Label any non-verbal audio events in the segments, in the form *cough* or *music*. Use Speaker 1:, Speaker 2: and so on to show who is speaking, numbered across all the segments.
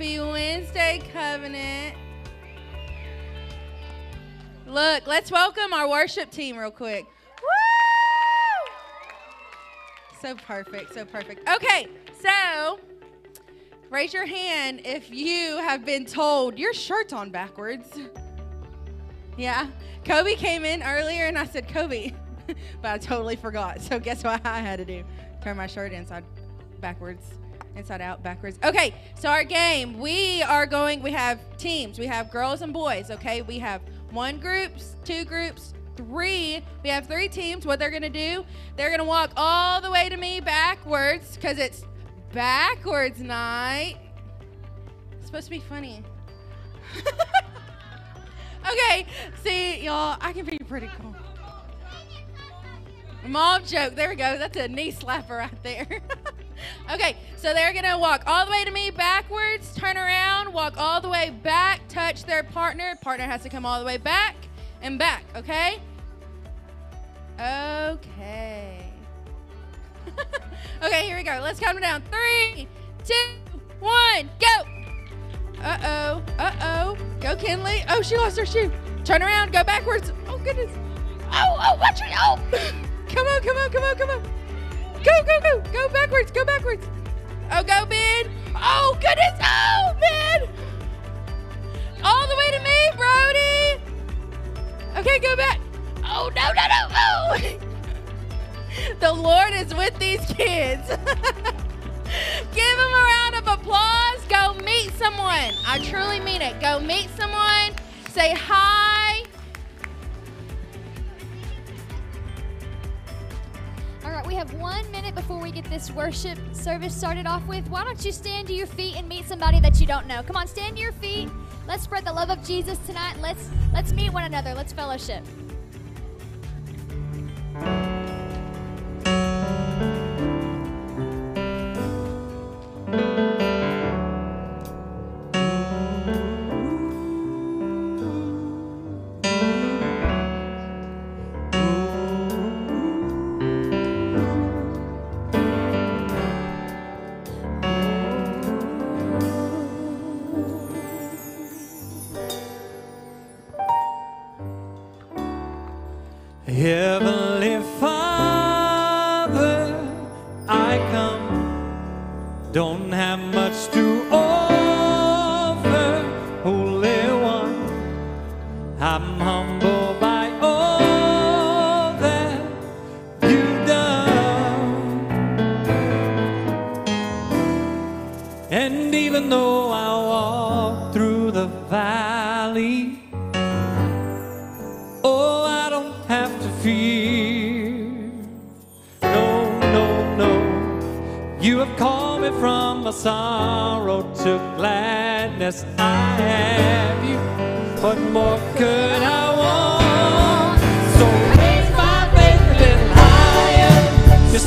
Speaker 1: Happy Wednesday, Covenant. Look, let's welcome our worship team real quick. Woo! So perfect, so perfect. Okay, so raise your hand if you have been told your shirt's on backwards. Yeah. Kobe came in earlier and I said, Kobe, *laughs* but I totally forgot. So guess what I had to do? Turn my shirt inside backwards inside out backwards. Okay so our game. We are going we have teams. We have girls and boys okay? We have one groups two groups three. We have three teams. What they're gonna do? They're gonna walk all the way to me backwards because it's backwards night. It's supposed to be funny. *laughs* Okay see y'all i can be pretty cool. Mom joke. There we go. That's a knee slapper right there. *laughs* *laughs* okay, so they're going to walk all the way to me backwards, turn around, walk all the way back, touch their partner. Partner has to come all the way back and back, okay? Okay. *laughs* okay, here we go. Let's count them down. Three, two, one, go. Uh oh. Uh oh. Go, Kinley. Oh, she lost her shoe. Turn around. Go backwards. Oh, goodness. Oh, oh, watch me. Oh. *gasps* Come on, come on, come on, come on. Go, go, go. Go backwards, go backwards. Oh, go, Ben. Oh, goodness. Oh, Ben. All the way to me, Brody. Okay, go back. Oh, no, no, no. Oh. *laughs* the Lord is with these kids. *laughs* Give them a round of applause. Go meet someone. I truly mean it. Go meet someone. Say hi.
Speaker 2: All right, we have one minute before we get this worship service started off with. Why don't you stand to your feet and meet somebody that you don't know? Come on, stand to your feet. Let's spread the love of Jesus tonight. Let's let's meet one another. Let's fellowship.
Speaker 3: My sorrow to gladness. I have you. What more could I want? So raise my faith a little higher. You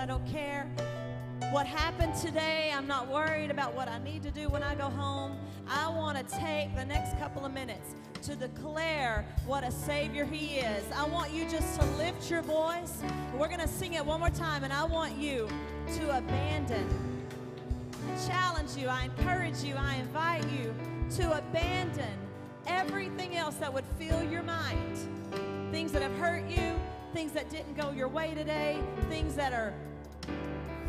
Speaker 3: I don't
Speaker 4: care what happened today. I'm not worried about what I need to do when I go home. I want to take the next couple of minutes to declare what a Savior He is. I want you just to lift your voice. We're going to sing it one more time, and I want you to abandon. I challenge you, I encourage you, I invite you to abandon everything else that would fill your mind. Things that have hurt you, things that didn't go your way today, things that are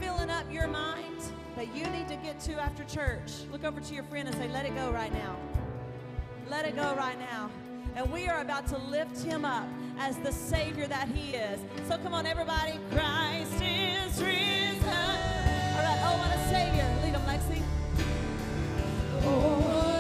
Speaker 4: filling up your mind that you need to get to after church. Look over to your friend and say, Let it go right now. Let it go right now. And we are about to lift him up as the Savior that he is. So come on, everybody. Christ is risen. All right, oh, what a Savior. Lead him, Lexi.
Speaker 3: Oh,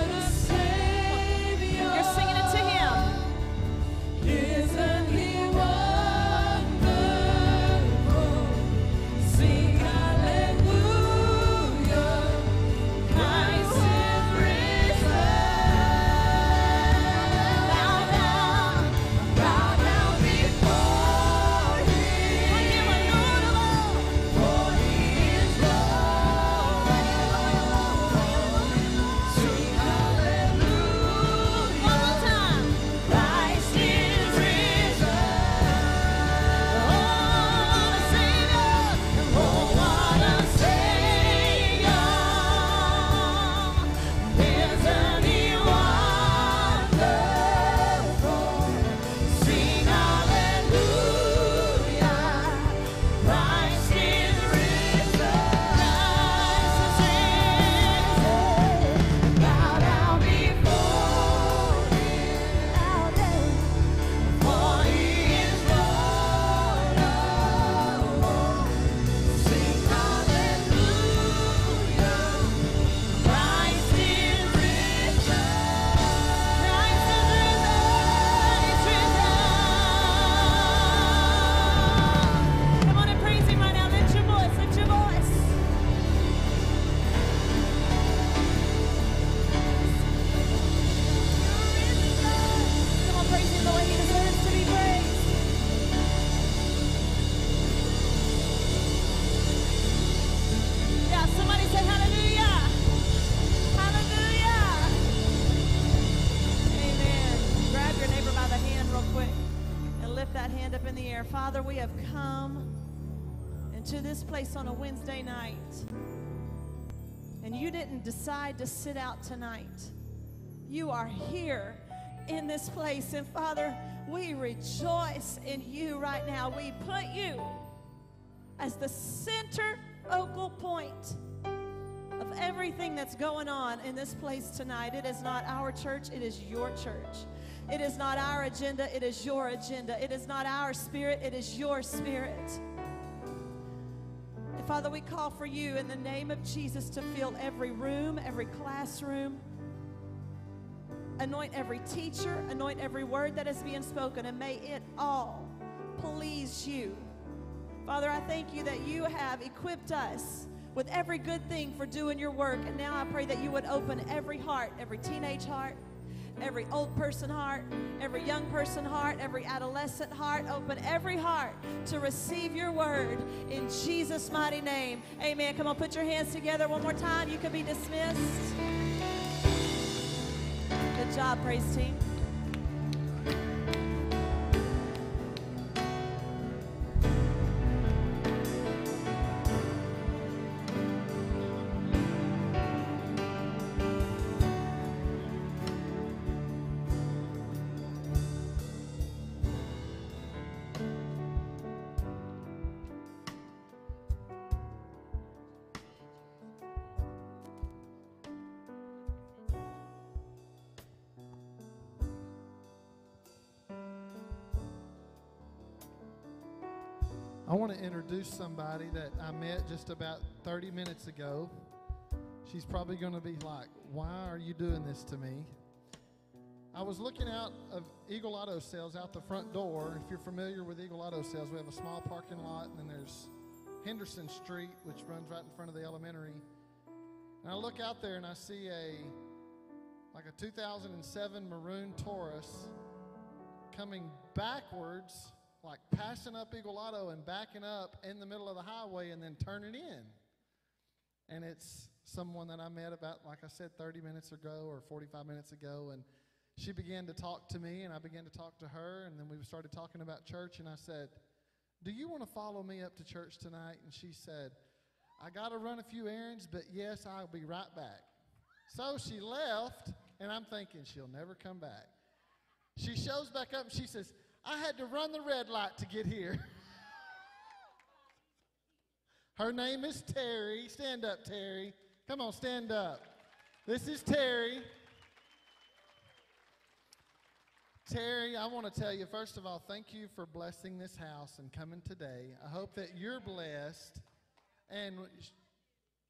Speaker 4: we have come into this place on a Wednesday night. And you didn't decide to sit out tonight. You are here in this place. And Father, we rejoice in you right now. We put you as the center focal point of everything that's going on in this place tonight. It is not our church, it is your church. It is not our agenda, it is your agenda. It is not our spirit, it is your spirit. And Father, we call for you in the name of Jesus to fill every room, every classroom. Anoint every teacher, anoint every word that is being spoken, and may it all please you. Father, I thank you that you have equipped us with every good thing for doing your work. And now I pray that you would open every heart, every teenage heart, every old person heart, every young person heart, every adolescent heart. Open every heart to receive your word in Jesus' mighty name. Amen. Come on, put your hands together one more time. You can be dismissed. Good job, praise team.
Speaker 5: I want to introduce somebody that I met just about 30 minutes ago. She's probably going to be like, Why are you doing this to me? I was looking out of Eagle Auto Sales out the front door. If you're familiar with Eagle Auto Sales, we have a small parking lot, and then there's Henderson Street, which runs right in front of the elementary. And I look out there and I see a like a 2007 maroon Taurus coming backwards like passing up Eagle and backing up in the middle of the highway and then turning in. And it's someone that I met about, like I said, 30 minutes ago or 45 minutes ago. And she began to talk to me, and I began to talk to her. And then we started talking about church. And I said, Do you want to follow me up to church tonight? And she said, I got to run a few errands, but yes, I'll be right back. So she left, and I'm thinking she'll never come back. She shows back up and she says, I had to run the red light to get here. Her name is Terry. Stand up, Terry. Come on, stand up. This is Terry. Terry, I want to tell you, first of all, thank you for blessing this house and coming today. I hope that you're blessed. And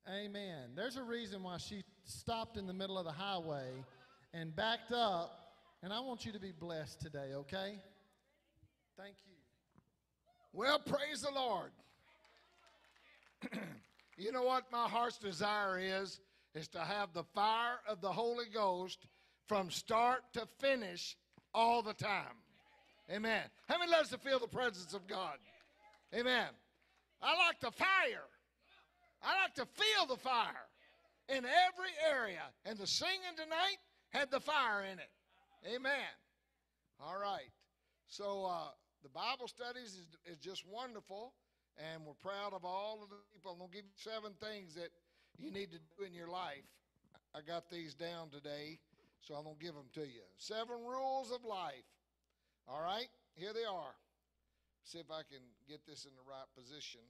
Speaker 5: amen. There's a reason why she stopped in the middle of the highway and backed up. And I want you to be blessed today, okay? Thank you.
Speaker 6: Well, praise the Lord. *clears throat* you know what my heart's desire is? Is to have the fire of the Holy Ghost from start to finish all the time. Amen. How many loves to feel the presence of God? Amen. I like the fire. I like to feel the fire in every area. And the singing tonight had the fire in it. Amen. All right. So uh, the Bible studies is, is just wonderful, and we're proud of all of the people. I'm going to give you seven things that you need to do in your life. I got these down today, so I'm going to give them to you. Seven rules of life. All right, here they are. See if I can get this in the right position.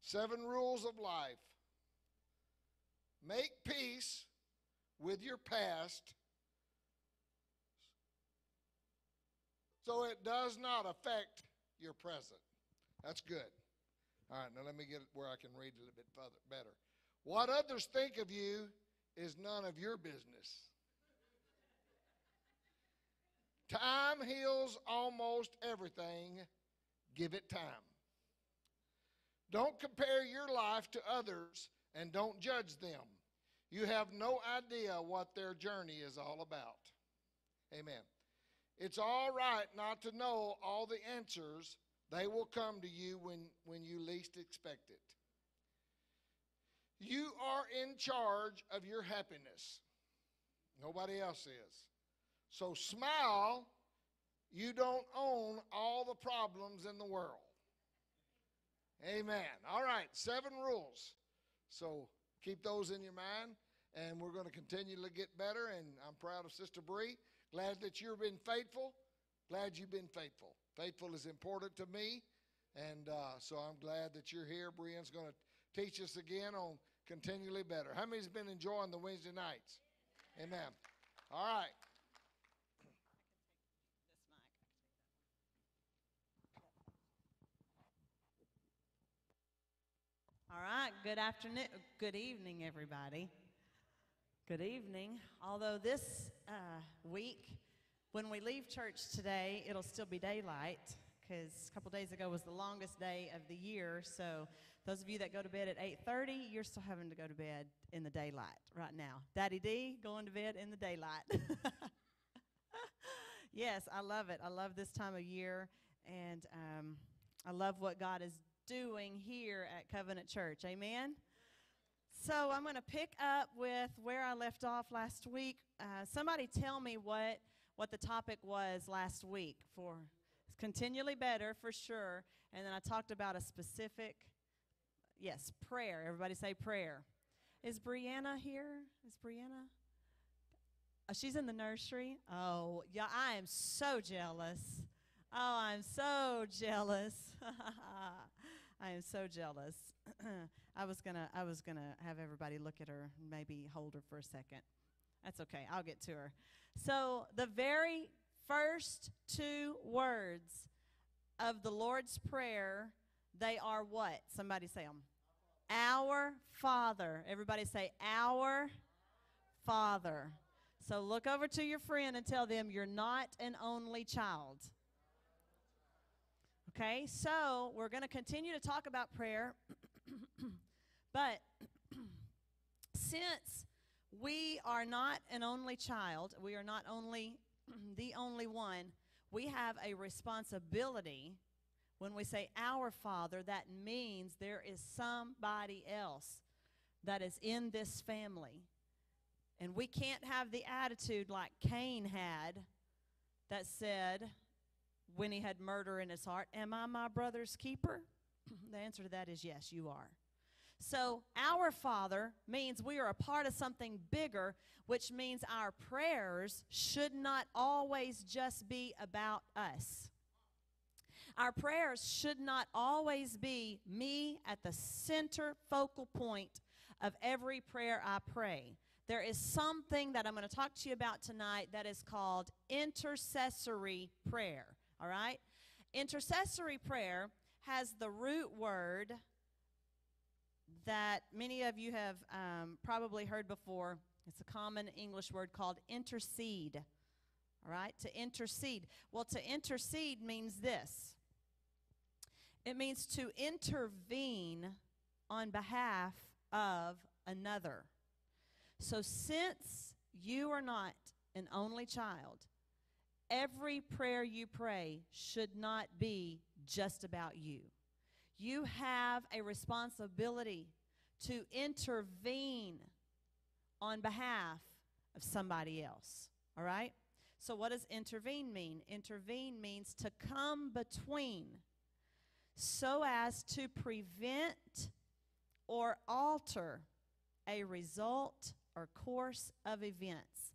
Speaker 6: Seven rules of life. Make peace with your past so it does not affect your present. That's good. All right, now let me get where I can read a little bit further, better. What others think of you is none of your business. Time heals almost everything. Give it time. Don't compare your life to others and don't judge them. You have no idea what their journey is all about. Amen. It's all right not to know all the answers. They will come to you when, when you least expect it. You are in charge of your happiness. Nobody else is. So smile. You don't own all the problems in the world. Amen. All right, seven rules. So keep those in your mind, and we're going to continue to get better. And I'm proud of Sister Bree. Glad that you've been faithful. Glad you've been faithful. Faithful is important to me, and uh, so I'm glad that you're here. Brian's going to teach us again on continually better. How many's been enjoying the Wednesday nights? Amen. All right.
Speaker 4: All right, good afternoon, good evening, everybody. Good evening. Although this uh, week, when we leave church today, it'll still be daylight because a couple days ago was the longest day of the year. So those of you that go to bed at 8:30, you're still having to go to bed in the daylight right now. Daddy D going to bed in the daylight. *laughs* yes, I love it. I love this time of year, and um, I love what God is doing here at Covenant Church. Amen. So I'm going to pick up with where I left off last week. Uh, somebody tell me what what the topic was last week for it's continually better for sure. And then I talked about a specific yes prayer. Everybody say prayer. Is Brianna here? Is Brianna? Oh, she's in the nursery. Oh, yeah, I am so jealous. Oh, I'm so jealous. *laughs* I am so jealous. *clears throat* I was gonna I was gonna have everybody look at her, and maybe hold her for a second. That's okay. I'll get to her. So the very first two words of the Lord's prayer, they are what? Somebody say them. Our Father. Everybody say our Father. So look over to your friend and tell them you're not an only child. Okay, so we're going to continue to talk about prayer, *clears throat* but since we are not an only child, we are not only *clears throat* the only one, we have a responsibility when we say our Father, that means there is somebody else that is in this family. And we can't have the attitude like Cain had that said, when he had murder in his heart, Am I my brother's keeper? *clears throat* the answer to that is yes, you are. So, our Father means we are a part of something bigger, which means our prayers should not always just be about us. Our prayers should not always be me at the center focal point of every prayer I pray. There is something that I'm going to talk to you about tonight that is called intercessory prayer. All right? Intercessory prayer has the root word that many of you have um, probably heard before. It's a common English word called intercede. All right? To intercede. Well, to intercede means this it means to intervene on behalf of another. So, since you are not an only child, every prayer you pray should not be just about you. You have a responsibility to intervene on behalf of somebody else. All right? So, what does intervene mean? Intervene means to come between so as to prevent or alter a result or course of events.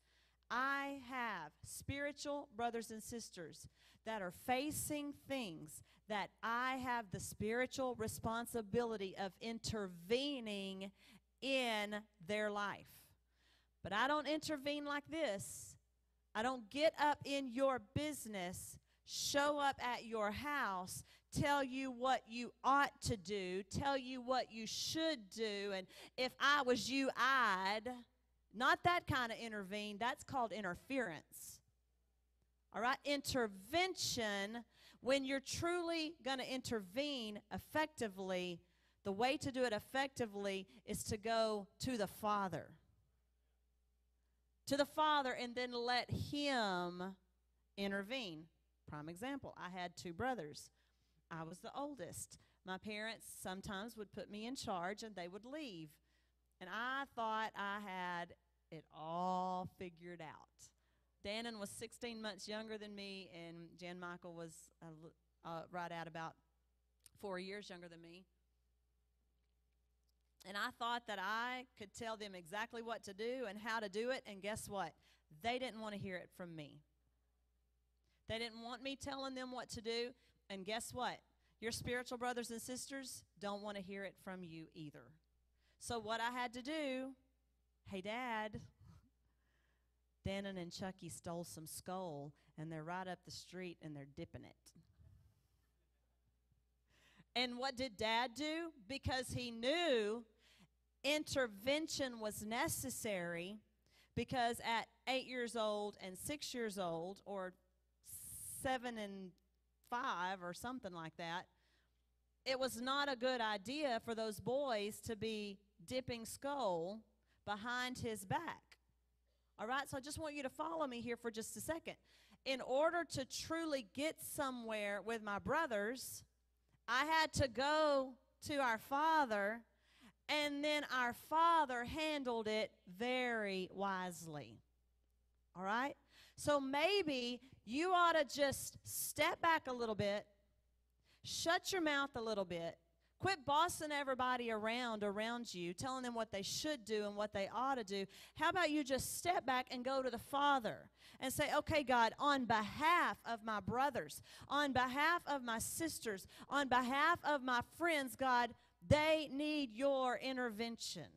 Speaker 4: I have spiritual brothers and sisters that are facing things that I have the spiritual responsibility of intervening in their life. But I don't intervene like this. I don't get up in your business, show up at your house, tell you what you ought to do, tell you what you should do, and if I was you, I'd. Not that kind of intervene, that's called interference. All right? Intervention, when you're truly going to intervene effectively, the way to do it effectively is to go to the Father. To the Father, and then let Him intervene. Prime example I had two brothers. I was the oldest. My parents sometimes would put me in charge and they would leave. And I thought I had it all figured out. Dannon was 16 months younger than me, and Jan Michael was uh, uh, right at about four years younger than me. And I thought that I could tell them exactly what to do and how to do it, and guess what? They didn't want to hear it from me. They didn't want me telling them what to do, and guess what? Your spiritual brothers and sisters don't want to hear it from you either. So, what I had to do, hey, Dad, Dannon and Chucky stole some Skoal and they're right up the street and they're dipping it. And what did dad do? Because he knew intervention was necessary because at eight years old and six years old, or seven and five, or something like that, it was not a good idea for those boys to be dipping Skoal behind his back. All right, so I just want you to follow me here for just a second. In order to truly get somewhere with my brothers, I had to go to our father, and then our father handled it very wisely. All right? So maybe you ought to just step back a little bit, shut your mouth a little bit, Quit bossing everybody around around you, telling them what they should do and what they ought to do. How about you just step back and go to the Father and say, okay, God, on behalf of my brothers, on behalf of my sisters, on behalf of my friends, God, they need your intervention.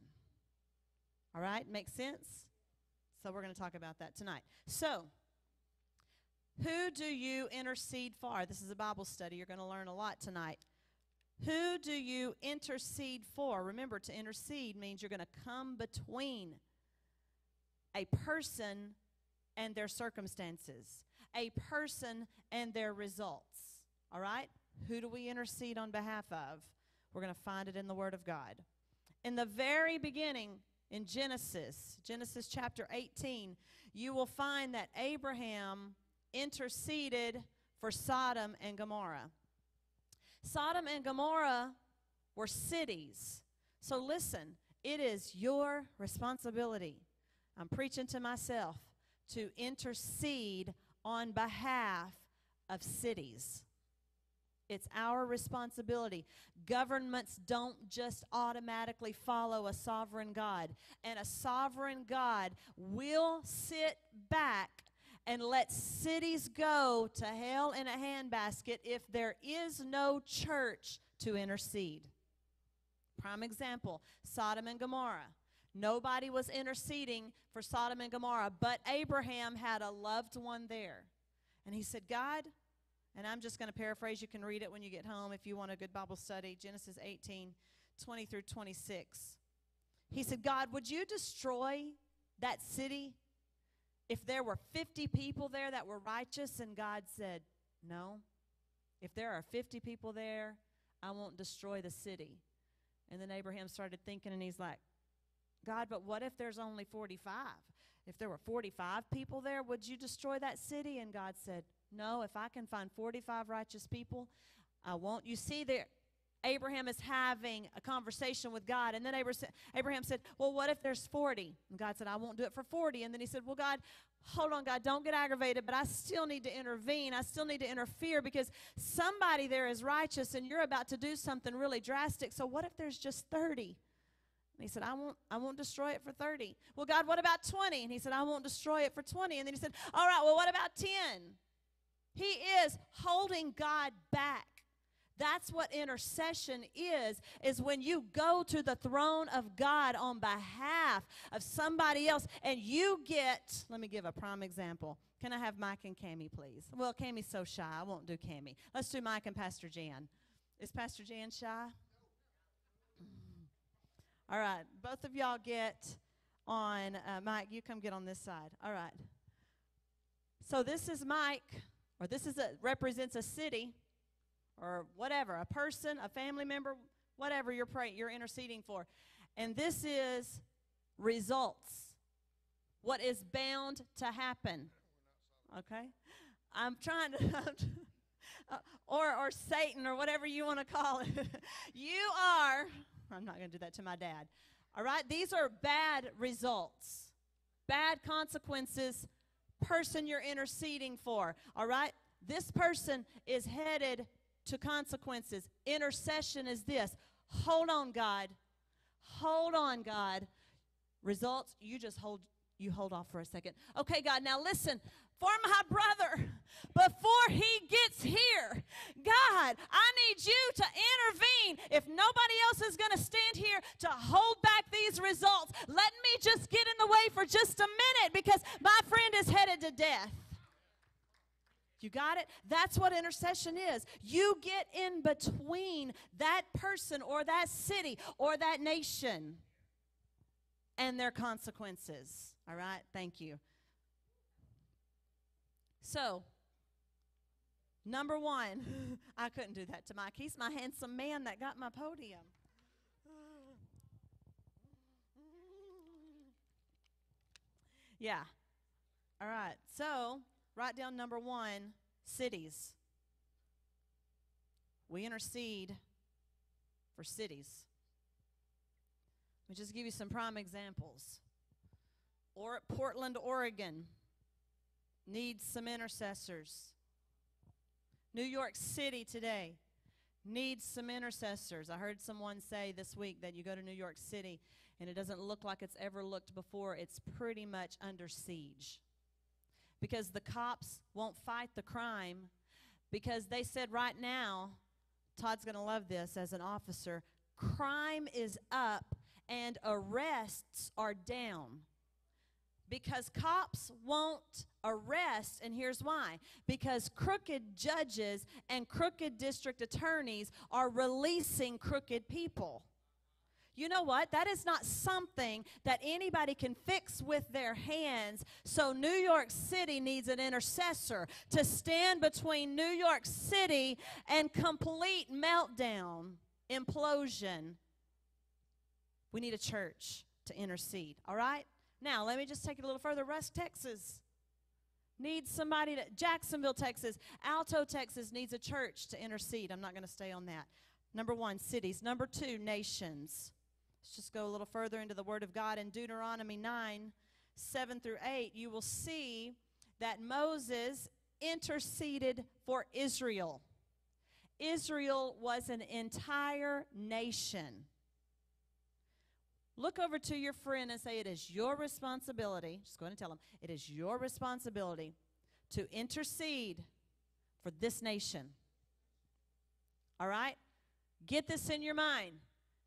Speaker 4: All right? Makes sense? So we're going to talk about that tonight. So, who do you intercede for? This is a Bible study. You're going to learn a lot tonight. Who do you intercede for? Remember, to intercede means you're going to come between a person and their circumstances, a person and their results. All right? Who do we intercede on behalf of? We're going to find it in the Word of God. In the very beginning, in Genesis, Genesis chapter 18, you will find that Abraham interceded for Sodom and Gomorrah. Sodom and Gomorrah were cities. So listen, it is your responsibility. I'm preaching to myself to intercede on behalf of cities. It's our responsibility. Governments don't just automatically follow a sovereign God. And a sovereign God will sit back and let cities go to hell in a handbasket if there is no church to intercede. Prime example Sodom and Gomorrah. Nobody was interceding for Sodom and Gomorrah, but Abraham had a loved one there. And he said, God, and I'm just going to paraphrase. You can read it when you get home if you want a good Bible study. Genesis 18, 20 through 26. He said, God, would you destroy that city if there were 50 people there that were righteous? And God said, No. If there are 50 people there, I won't destroy the city. And then Abraham started thinking, and he's like, God, but what if there's only 45? If there were 45 people there, would you destroy that city? And God said, No, if I can find 45 righteous people, I won't. You see, there, Abraham is having a conversation with God. And then Abraham said, Well, what if there's 40? And God said, I won't do it for 40. And then he said, Well, God, hold on, God, don't get aggravated, but I still need to intervene. I still need to interfere because somebody there is righteous and you're about to do something really drastic. So what if there's just 30? And he said, I won't, I won't destroy it for 30. Well, God, what about 20? And he said, I won't destroy it for 20. And then he said, All right, well, what about 10? He is holding God back. That's what intercession is, is when you go to the throne of God on behalf of somebody else and you get, let me give a prime example. Can I have Mike and Cami, please? Well, Cami's so shy. I won't do Cami. Let's do Mike and Pastor Jan. Is Pastor Jan shy? *clears throat* All right. Both of y'all get on, uh, Mike, you come get on this side. All right. So this is Mike, or this is a, represents a city or whatever, a person, a family member, whatever you're praying, you're interceding for. And this is results. What is bound to happen. Okay? I'm trying to *laughs* or or Satan or whatever you want to call it. *laughs* you are I'm not going to do that to my dad. All right? These are bad results. Bad consequences person you're interceding for. All right? This person is headed to consequences. Intercession is this hold on, God. Hold on, God. Results, you just hold you hold off for a second. Okay, God, now listen. For my brother, before he gets here, God, I need you to intervene. If nobody else is going to stand here to hold back these results, let me just get in the way for just a minute because my friend is headed to death. You got it? That's what intercession is. You get in between that person or that city or that nation and their consequences. All right? Thank you. So, number one, *laughs* I couldn't do that to Mike. He's my handsome man that got my podium. Yeah. All right. So, Write down number one cities. We intercede for cities. Let me just give you some prime examples. Or Portland, Oregon needs some intercessors. New York City today needs some intercessors. I heard someone say this week that you go to New York City and it doesn't look like it's ever looked before. It's pretty much under siege because the cops won't fight the crime because they said right now, Todd's going to love this as an officer, crime is up and arrests are down. Because cops won't arrest, and here's why because crooked judges and crooked district attorneys are releasing crooked people you know what? That is not something that anybody can fix with their hands. So, New York City needs an intercessor to stand between New York City and complete meltdown, implosion. We need a church to intercede, all right? Now, let me just take it a little further. Rusk, Texas. needs somebody to, Jacksonville, Texas, Alto, Texas needs a church to intercede. I'm not going to stay on that. Number one, cities. Number two, nations. Let's just go a little further into the Word of God. In Deuteronomy 9, 7 through 8, you will see that Moses interceded for Israel. Israel was an entire nation. Look over to your friend and say, It is your responsibility. Just go and tell them, It is your responsibility to intercede for this nation. All right? Get this in your mind.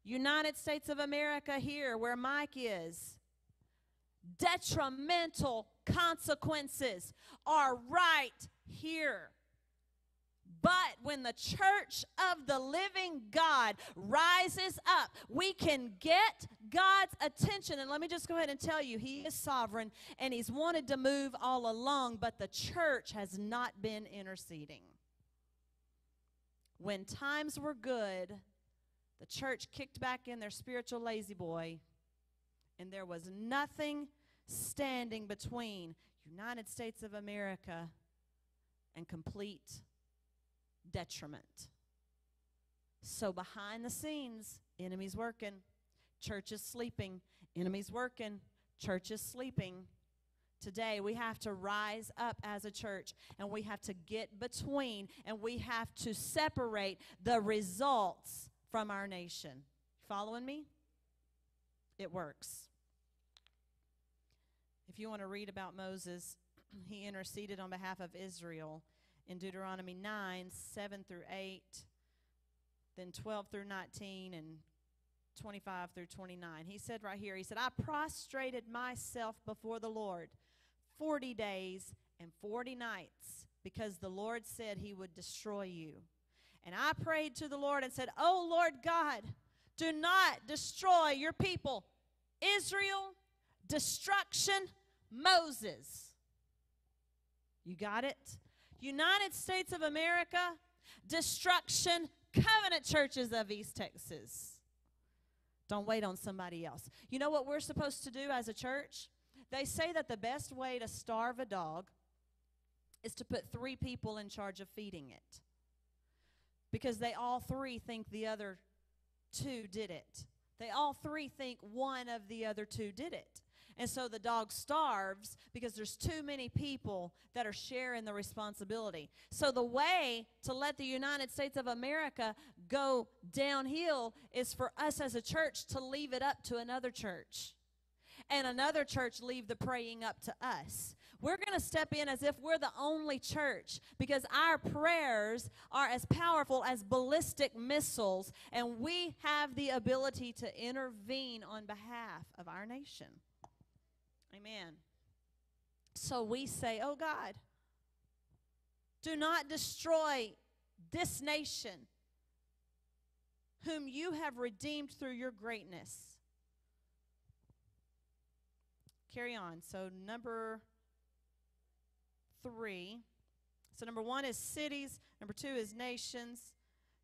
Speaker 4: United States of America, here where Mike is, detrimental consequences are right here. But when the church of the living God rises up, we can get God's attention. And let me just go ahead and tell you, He is sovereign and He's wanted to move all along, but the church has not been interceding. When times were good, the church kicked back in their spiritual La-Z-Boy, and there was nothing standing between United States of America and complete detriment. So behind the scenes, enemies working, churches sleeping, enemies working, churches sleeping. Today, we have to rise up as a church and we have to get between and we have to separate the results from our nation. Following me? It works. If you want to read about Moses, *clears throat* he interceded on behalf of Israel in Deuteronomy 9 7 through 8, then 12 through 19, and 25 through 29. He said right here, He said, I prostrated myself before the Lord 40 days and 40 nights because the Lord said He would destroy you. And I prayed to the Lord and said, Oh Lord God, do not destroy your people. Israel, destruction, Moses. You got it? United States of America, destruction, covenant churches of East Texas. Don't wait on somebody else. You know what we're supposed to do as a church? They say that the best way to starve a dog is to put three people in charge of feeding it because they all three think the other two did it. They all three think one of the other two did it. And so the dog starves because there's too many people that are sharing the responsibility. So the way to let the United States of America go downhill is for us as a church to leave it up to another church. And another church leave the praying up to us. We're going to step in as if we're the only church because our prayers are as powerful as ballistic missiles, and we have the ability to intervene on behalf of our nation. Amen. So we say, Oh God, do not destroy this nation whom you have redeemed through your greatness. Carry on. So, number three. So, number one is cities, number two is nations,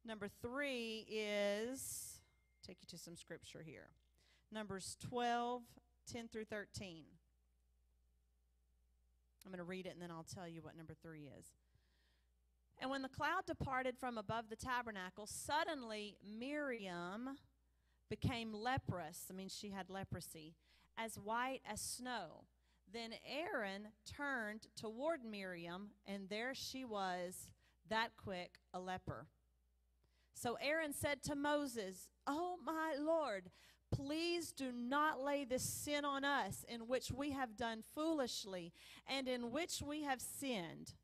Speaker 4: number three is, take you to some scripture here. Numbers 12, 10 through 13. I'm going to read it and then I'll tell you what number three is. And when the cloud departed from above the tabernacle, suddenly Miriam became leprous. I mean, she had leprosy, as white as snow. Then Aaron turned toward Miriam, and there she was, that quick, a leper. So Aaron said to Moses, Oh, my Lord, Please do not lay this sin on us in which we have done foolishly and in which we have sinned.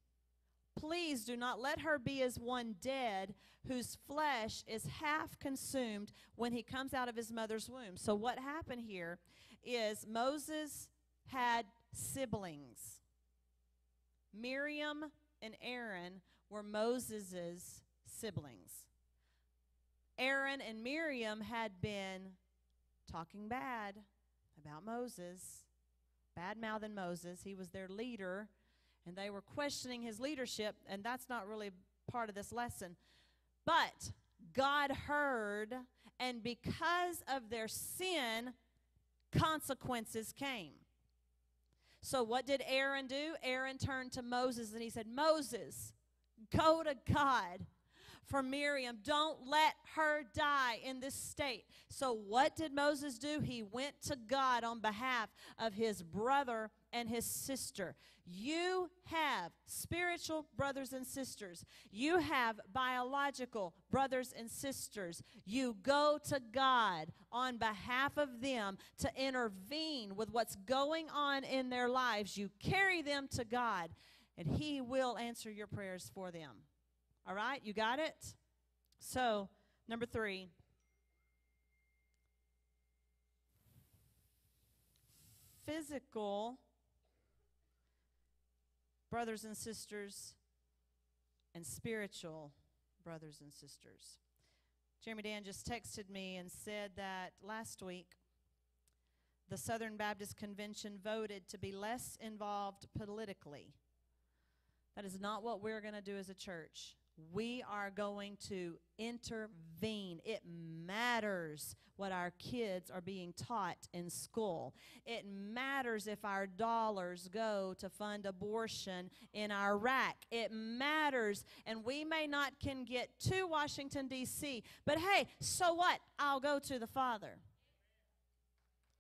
Speaker 4: Please do not let her be as one dead whose flesh is half consumed when he comes out of his mother's womb. So, what happened here is Moses had siblings. Miriam and Aaron were Moses' siblings. Aaron and Miriam had been talking bad about Moses, bad mouthing Moses. He was their leader, and they were questioning his leadership, and that's not really part of this lesson. But God heard, and because of their sin, consequences came. So, what did Aaron do? Aaron turned to Moses and he said, Moses, go to God for Miriam. Don't let her die in this state. So, what did Moses do? He went to God on behalf of his brother and his sister. You have spiritual brothers and sisters, you have biological brothers and sisters. You go to God on behalf of them to intervene with what's going on in their lives. You carry them to God, and He will answer your prayers for them. All right, you got it? So, number three. Physical brothers and sisters and spiritual brothers and sisters. Jeremy Dan just texted me and said that last week the Southern Baptist Convention voted to be less involved politically. That is not what we're going to do as a church. We are going to intervene. It matters what our kids are being taught in school. It matters if our dollars go to fund abortion in Iraq. It matters, and we may not can get to Washington, D.C., but hey, so what? I'll go to the Father.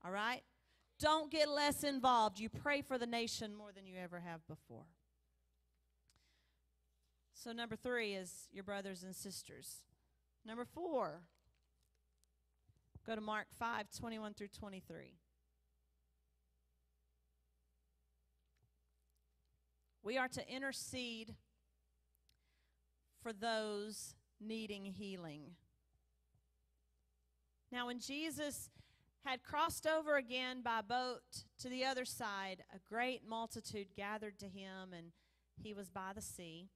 Speaker 4: All right? Don't get less involved. You pray for the nation more than you ever have before. So, number three is your brothers and sisters. Number four, go to Mark 5 21 through 23. We are to intercede for those needing healing. Now, when Jesus had crossed over again by boat to the other side, a great multitude gathered to him, and he was by the sea.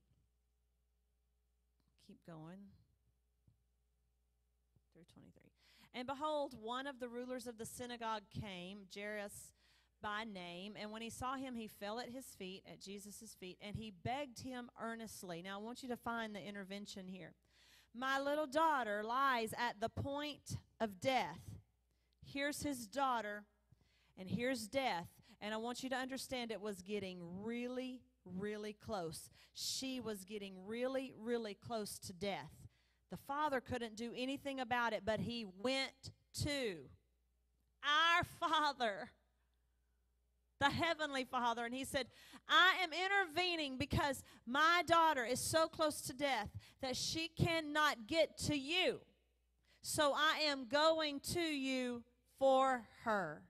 Speaker 4: Keep going. Through 23. And behold, one of the rulers of the synagogue came, Jairus by name, and when he saw him, he fell at his feet, at Jesus' feet, and he begged him earnestly. Now, I want you to find the intervention here. My little daughter lies at the point of death. Here's his daughter, and here's death. And I want you to understand it was getting really, really close. She was getting really, really close to death. The father couldn't do anything about it, but he went to our *laughs* Father, the Heavenly Father, and he said, I am intervening because my daughter is so close to death that she cannot get to you. So I am going to you for her.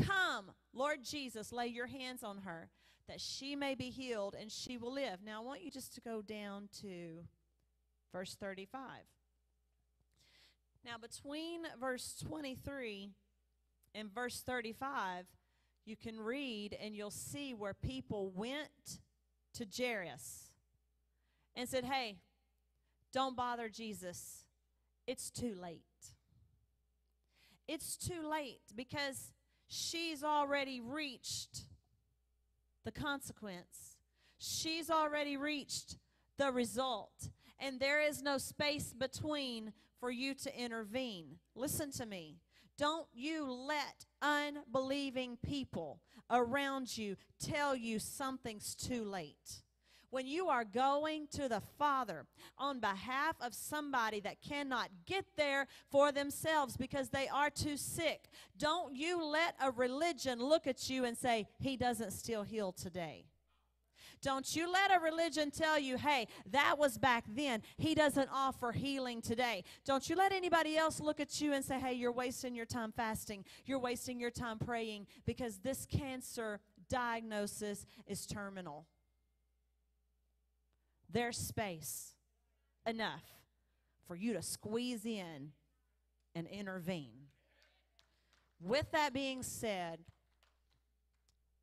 Speaker 4: Come, Lord Jesus, lay your hands on her that she may be healed and she will live. Now, I want you just to go down to verse 35. Now, between verse 23 and verse 35, you can read and you'll see where people went to Jairus and said, Hey, don't bother Jesus. It's too late. It's too late because she's already reached the consequence. She's already reached the result. And there is no space between for you to intervene. Listen to me. Don't you let unbelieving people around you tell you something's too late. When you are going to the Father on behalf of somebody that cannot get there for themselves because they are too sick, don't you let a religion look at you and say, He doesn't still heal today. Don't you let a religion tell you, hey, that was back then. He doesn't offer healing today. Don't you let anybody else look at you and say, hey, you're wasting your time fasting. You're wasting your time praying because this cancer diagnosis is terminal. There's space enough for you to squeeze in and intervene. With that being said,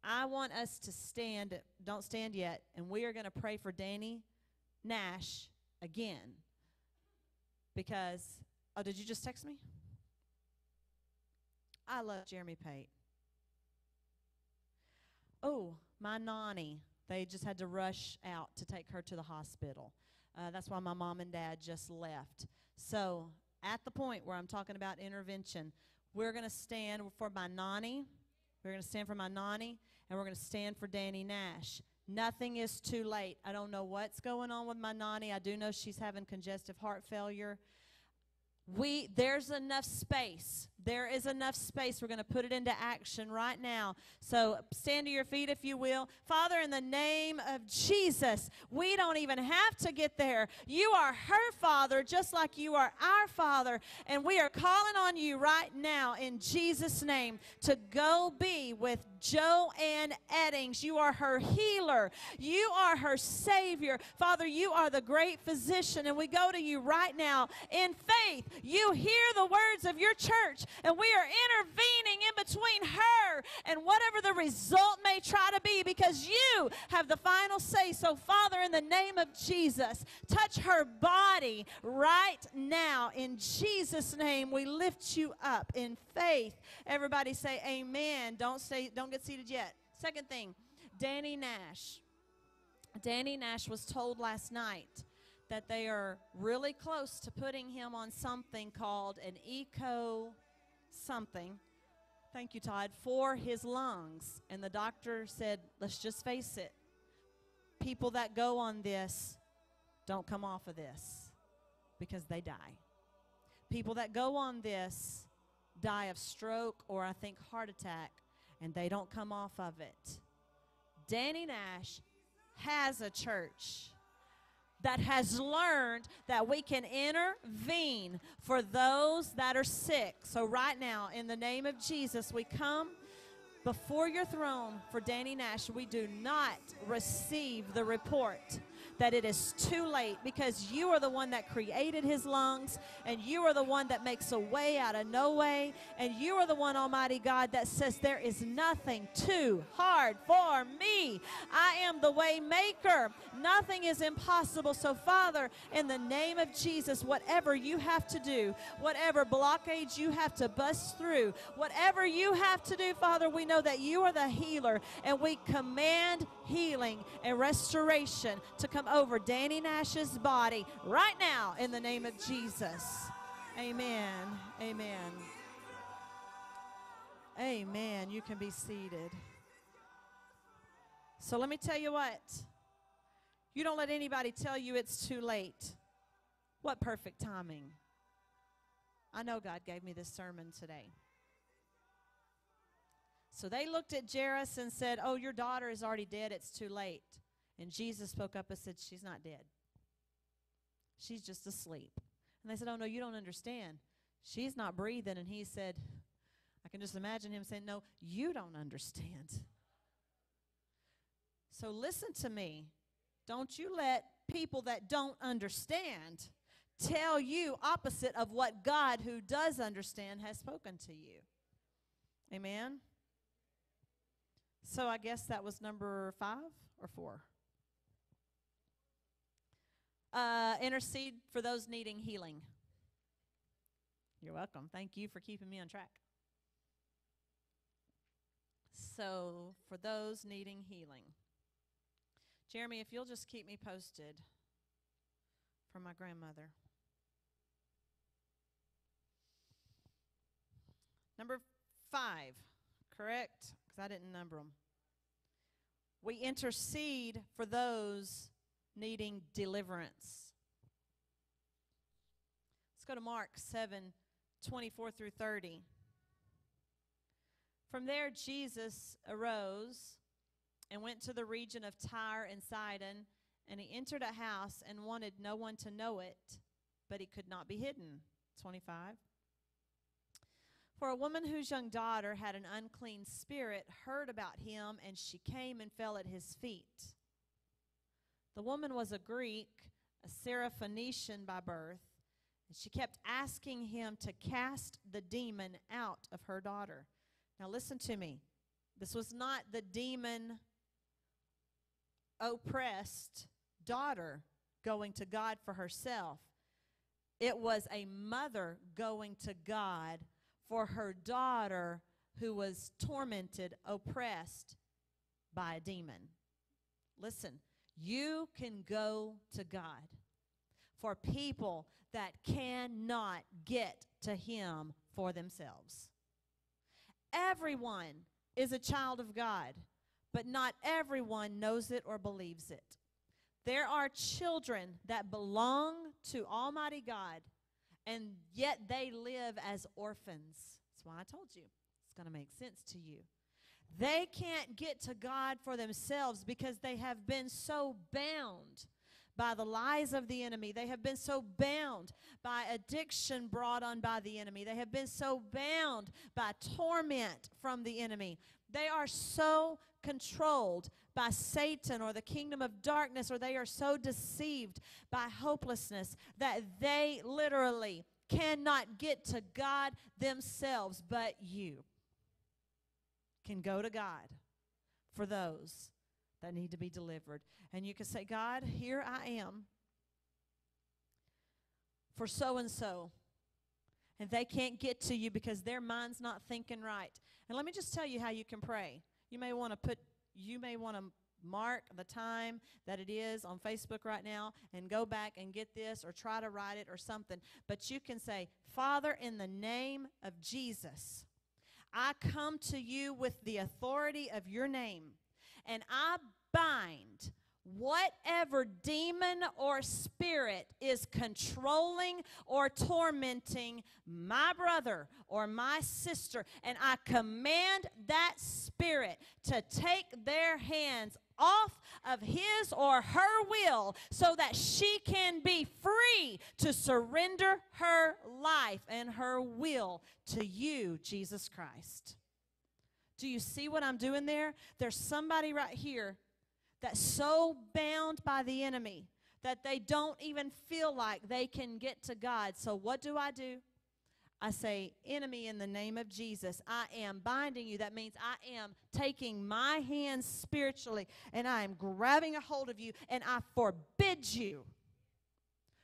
Speaker 4: I want us to stand, don't stand yet, and we are going to pray for Danny Nash again. Because, oh, did you just text me? I love Jeremy Pate. Oh, my nanny. They just had to rush out to take her to the hospital. Uh, that's why my mom and dad just left. So, at the point where I'm talking about intervention, we're going to stand for my nanny We're going to stand for my Nani, and we're going to stand for Danny Nash. Nothing is too late. I don't know what's going on with my Nani. I do know she's having congestive heart failure. We there's enough space. There is enough space. We're going to put it into action right now. So stand to your feet if you will. Father in the name of Jesus, we don't even have to get there. You are her father just like you are our father, and we are calling on you right now in Jesus name to go be with Joanne Eddings. You are her healer. You are her savior. Father, you are the great physician and we go to you right now in faith you hear the words of your church, and we are intervening in between her and whatever the result may try to be because you have the final say. So, Father, in the name of Jesus, touch her body right now. In Jesus' name, we lift you up in faith. Everybody say amen. Don't say don't get seated yet. Second thing, Danny Nash. Danny Nash was told last night that they are really close to putting him on something called an eco something. Thank you, Todd, for his lungs. And the doctor said, let's just face it. People that go on this don't come off of this because they die. People that go on this die of stroke or I think heart attack and they don't come off of it. Danny Nash has a church that has learned that we can intervene for those that are sick. So, right now, in the name of Jesus, we come before your throne for Danny Nash. We do not receive the report that it is too late because you are the one that created his lungs and you are the one that makes a way out of no way and you are the one almighty God that says there is nothing too hard for me. I am the way maker. Nothing is impossible. So Father, in the name of Jesus, whatever you have to do, whatever blockage you have to bust through, whatever you have to do, Father, we know that you are the healer and we command healing and restoration to come over Danny Nash's body right now in the name of Jesus. Amen. Amen. Amen. You can be seated. So let me tell you what. You don't let anybody tell you it's too late. What perfect timing. I know God gave me this sermon today. So they looked at Jairus and said, Oh, your daughter is already dead. It's too late. And Jesus spoke up and said, She's not dead. She's just asleep. And they said, Oh, no, you don't understand. She's not breathing. And he said, I can just imagine him saying, No, you don't understand. So listen to me. Don't you let people that don't understand tell you opposite of what God, who does understand, has spoken to you. Amen? So I guess that was number five or four. Uh, intercede for those needing healing. You're welcome. Thank you for keeping me on track. So, for those needing healing, Jeremy, if you'll just keep me posted for my grandmother. Number five, correct? Because I didn't number them. We intercede for those needing deliverance. Let's go to Mark 7 24 through 30. From there, Jesus arose and went to the region of Tyre and Sidon, and he entered a house and wanted no one to know it, but he could not be hidden. 25. For a woman whose young daughter had an unclean spirit heard about him, and she came and fell at his feet. The woman was a Greek, a Syrophoenician by birth, and she kept asking him to cast the demon out of her daughter. Now, listen to me. This was not the demon oppressed daughter going to God for herself, it was a mother going to God for her daughter who was tormented, oppressed by a demon. Listen, you can go to God for people that cannot get to Him for themselves. Everyone is a child of God, but not everyone knows it or believes it. There are children that belong to Almighty God, and yet they live as orphans. That's why I told you it's going to make sense to you. They can't get to God for themselves because they have been so bound by the lies of the enemy. They have been so bound by addiction brought on by the enemy. They have been so bound by torment from the enemy. They are so controlled by Satan or the kingdom of darkness, or they are so deceived by hopelessness that they literally cannot get to God themselves, but you can go to God for those that need to be delivered. And you can say, God, here I am for so and so. And they can't get to you because their mind's not thinking right. And let me just tell you how you can pray. You may want to put, you may want to mark the time that it is on Facebook right now and go back and get this or try to write it or something. But you can say, Father, in the name of Jesus, I come to you with the authority of your name, and I bind whatever demon or spirit is controlling or tormenting my brother or my sister, and I command that spirit to take their hands off of his or her will so that she can be free to surrender her life and her will to you, Jesus Christ. Do you see what I'm doing there? There's somebody right here that's so bound by the enemy that they don't even feel like they can get to God. So, what do I do? I say, enemy, in the name of Jesus, I am binding you. That means I am taking my hands spiritually and I am grabbing a hold of you and I forbid you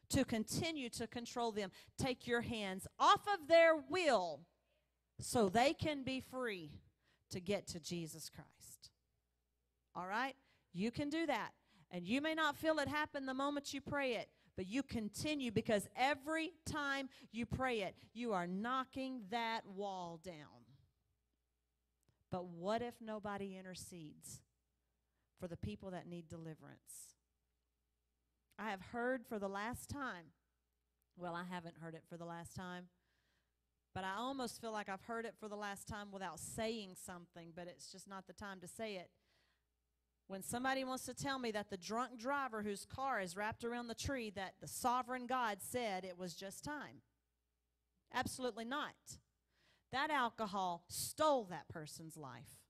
Speaker 4: to continue to control them. Take your hands off of their will so they can be free to get to Jesus Christ. All right? You can do that. And you may not feel it happen the moment you pray it, but you continue because every time you pray it, you are knocking that wall down. But what if nobody intercedes for the people that need deliverance? I have heard for the last time. Well, I haven't heard it for the last time. But I almost feel like I've heard it for the last time without saying something, but it's just not the time to say it. When somebody wants to tell me that the drunk driver whose car is wrapped around the tree, that the sovereign God said it was just time. Absolutely not. That alcohol stole that person's life.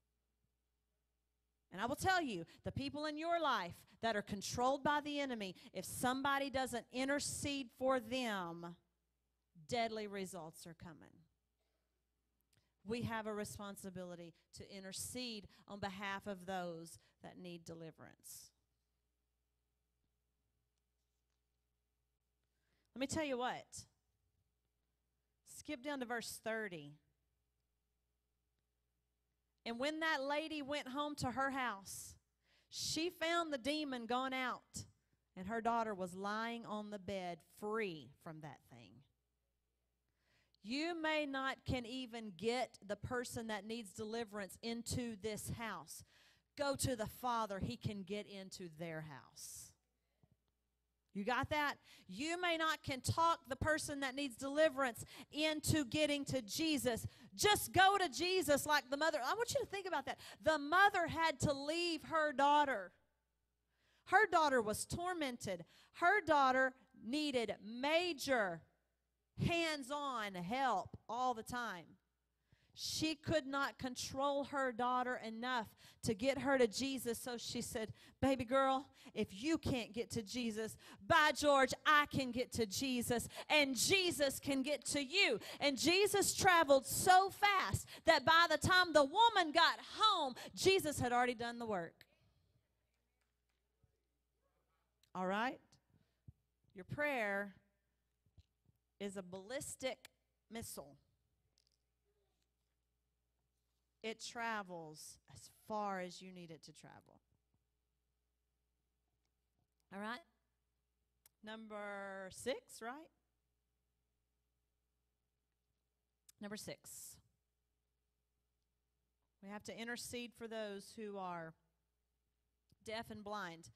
Speaker 4: And I will tell you, the people in your life that are controlled by the enemy, if somebody doesn't intercede for them, deadly results are coming. We have a responsibility to intercede on behalf of those that need deliverance. Let me tell you what. Skip down to verse 30. And when that lady went home to her house, she found the demon gone out, and her daughter was lying on the bed free from that thing. You may not can even get the person that needs deliverance into this house. Go to the Father, he can get into their house. You got that? You may not can talk the person that needs deliverance into getting to Jesus. Just go to Jesus like the mother. I want you to think about that. The mother had to leave her daughter. Her daughter was tormented. Her daughter needed major hands on help all the time. She could not control her daughter enough to get her to Jesus, so she said, Baby girl, if you can't get to Jesus, by George, I can get to Jesus, and Jesus can get to you. And Jesus traveled so fast that by the time the woman got home, Jesus had already done the work. All right? Your prayer is a ballistic missile. It travels as far as you need it to travel. All right? Number six, right? Number six. We have to intercede for those who are deaf and blind.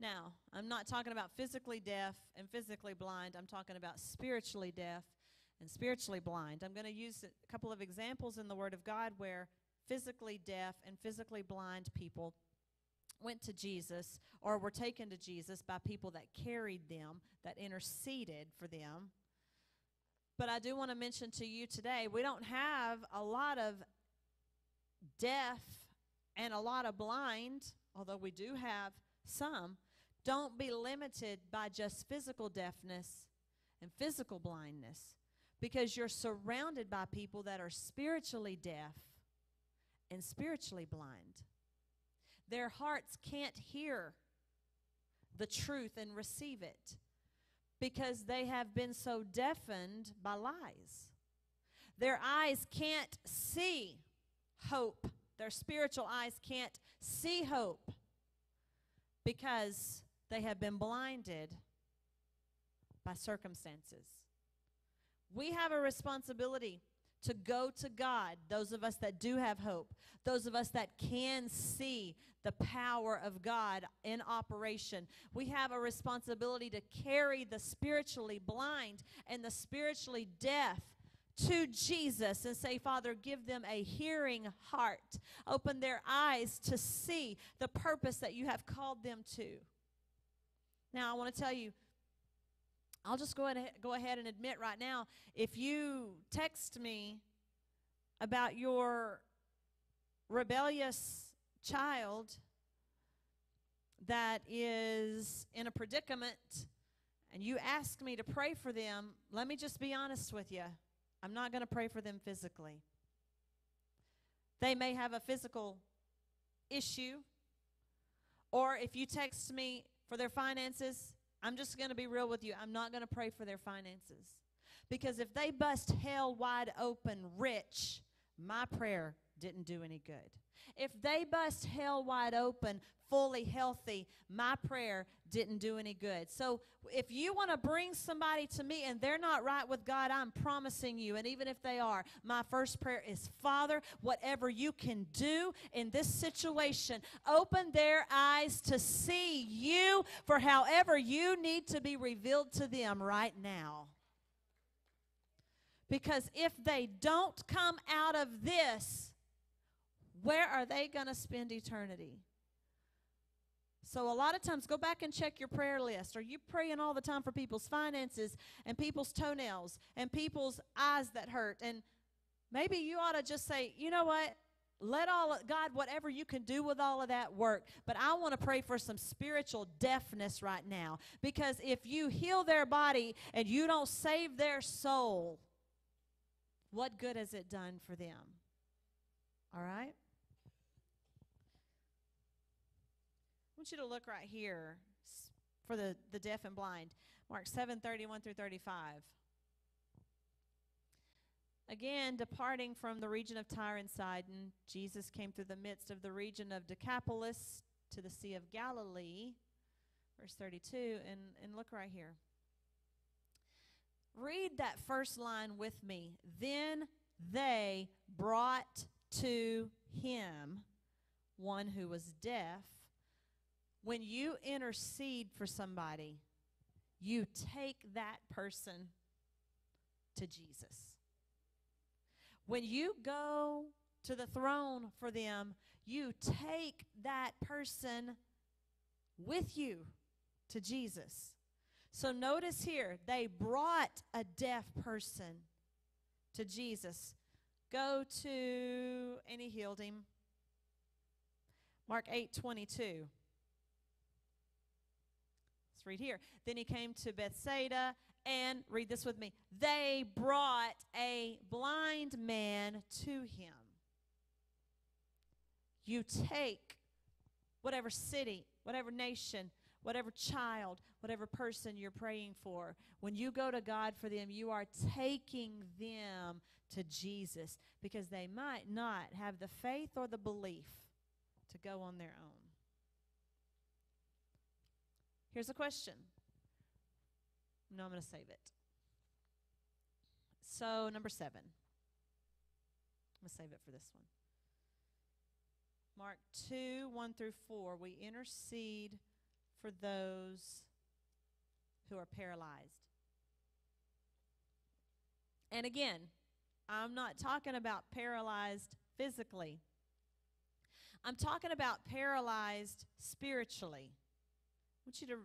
Speaker 4: Now, I'm not talking about physically deaf and physically blind. I'm talking about spiritually deaf and spiritually blind. I'm going to use a couple of examples in the Word of God where physically deaf and physically blind people went to Jesus or were taken to Jesus by people that carried them, that interceded for them. But I do want to mention to you today, we don't have a lot of deaf and a lot of blind, although we do have some. Don't be limited by just physical deafness and physical blindness because you're surrounded by people that are spiritually deaf and spiritually blind. Their hearts can't hear the truth and receive it because they have been so deafened by lies. Their eyes can't see hope. Their spiritual eyes can't see hope because they have been blinded by circumstances. We have a responsibility to go to God, those of us that do have hope, those of us that can see the power of God in operation. We have a responsibility to carry the spiritually blind and the spiritually deaf to Jesus and say, Father, give them a hearing heart. Open their eyes to see the purpose that you have called them to. Now, I want to tell you, I'll just go ahead, go ahead and admit right now if you text me about your rebellious child that is in a predicament and you ask me to pray for them, let me just be honest with you. I'm not going to pray for them physically. They may have a physical issue, or if you text me for their finances, I'm just going to be real with you. I'm not going to pray for their finances. Because if they bust hell wide open rich, my prayer didn't do any good. If they bust hell wide open, fully healthy, my prayer didn't do any good. So if you want to bring somebody to me and they're not right with God, I'm promising you, and even if they are, my first prayer is Father, whatever you can do in this situation, open their eyes to see you for however you need to be revealed to them right now. Because if they don't come out of this, where are they going to spend eternity? So, a lot of times, go back and check your prayer list. Are you praying all the time for people's finances and people's toenails and people's eyes that hurt? And maybe you ought to just say, you know what? Let all of, God, whatever you can do with all of that work. But I want to pray for some spiritual deafness right now. Because if you heal their body and you don't save their soul, what good has it done for them? All right? Want you to look right here for the, the deaf and blind. Mark 7 31 through 35. Again, departing from the region of Tyre and Sidon, Jesus came through the midst of the region of Decapolis to the Sea of Galilee. Verse 32, and, and look right here. Read that first line with me. Then they brought to him one who was deaf. When you intercede for somebody, you take that person to Jesus. When you go to the throne for them, you take that person with you to Jesus. So notice here, they brought a deaf person to Jesus. Go to, and he healed him. Mark 8 22. Let's read here. Then he came to Bethsaida, and read this with me. They brought a blind man to him. You take whatever city, whatever nation, whatever child, whatever person you're praying for, when you go to God for them, you are taking them to Jesus because they might not have the faith or the belief to go on their own. Here's a question. No, I'm going to save it. So, number seven. I'm going to save it for this one. Mark 2 1 through 4. We intercede for those who are paralyzed. And again, I'm not talking about paralyzed physically, I'm talking about paralyzed spiritually. Want you to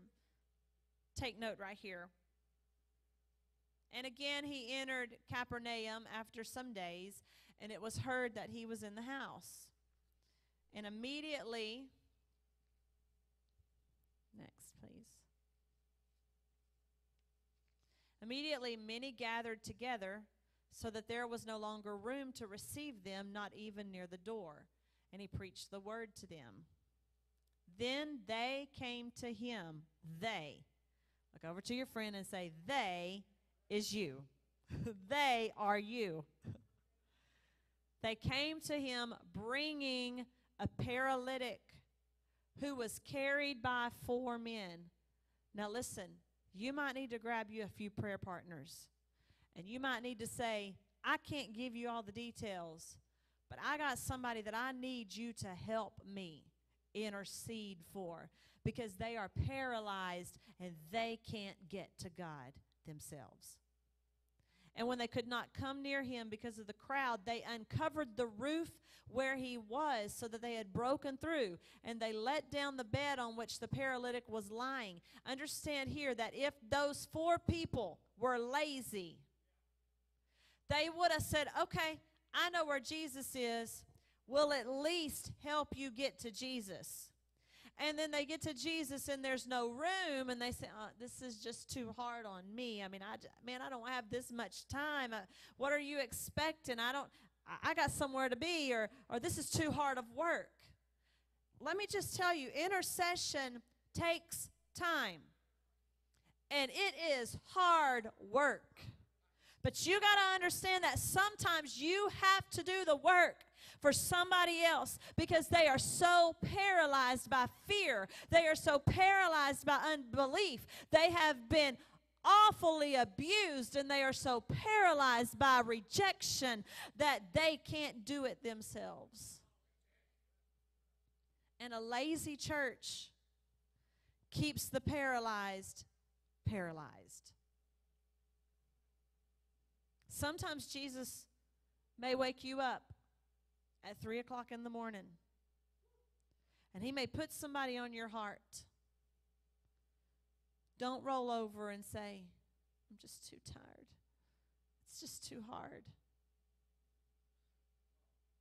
Speaker 4: take note right here. And again, he entered Capernaum after some days, and it was heard that he was in the house. And immediately, next, please. Immediately, many gathered together so that there was no longer room to receive them, not even near the door. And he preached the word to them. Then they came to him. They. Look over to your friend and say, They is you. *laughs* they are you. they came to him bringing a paralytic who was carried by four men. Now, listen, you might need to grab you a few prayer partners. And you might need to say, I can't give you all the details, but I got somebody that I need you to help me intercede for because they are paralyzed and they can't get to God themselves. And when they could not come near him because of the crowd, they uncovered the roof where he was so that they had broken through. And they let down the bed on which the paralytic was lying. Understand here that if those four people were lazy, they would have said, Okay, I know where Jesus is. We'll at least help you get to Jesus. And then they get to Jesus and there's no room, and they say, oh, This is just too hard on me. I mean, I, man, I don't have this much time. Uh, what are you expecting? I don't, I I got somewhere to be, or, or this is too hard of work. Let me just tell you intercession takes time, and it is hard work. But you got to understand that sometimes you have to do the work for somebody else because they are so paralyzed by fear. They are so paralyzed by unbelief. They have been awfully abused and they are so paralyzed by rejection that they can't do it themselves. And a lazy church keeps the paralyzed paralyzed. Sometimes Jesus may wake you up at 3 o'clock in the morning, and He may put somebody on your heart. Don't roll over and say, I'm just too tired. It's just too hard.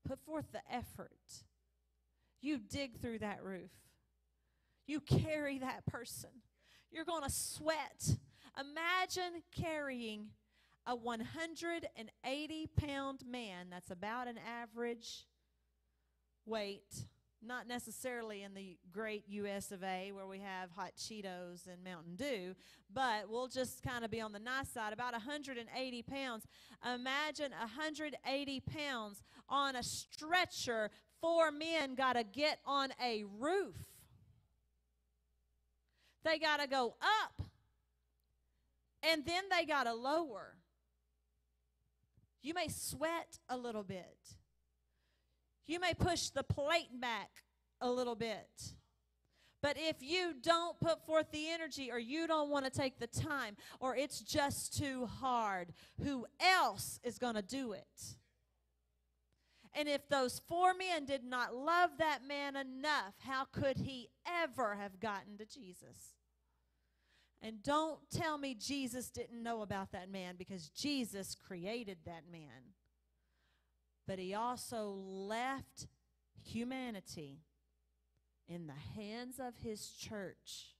Speaker 4: Put forth the effort. You dig through that roof. You carry that person. You're going to sweat. Imagine carrying a 180 pound man, that's about an average weight, not necessarily in the great US of A where we have hot Cheetos and Mountain Dew, but we'll just kind of be on the nice side, about 180 pounds. Imagine 180 pounds on a stretcher. Four men got to get on a roof. They got to go up and then they got to lower. You may sweat a little bit. You may push the plate back a little bit. But if you don't put forth the energy or you don't want to take the time or it's just too hard, who else is going to do it? And if those four men did not love that man enough, how could he ever have gotten to Jesus? And don't tell me Jesus didn't know about that man because Jesus created that man. But he also left humanity in the hands of his church.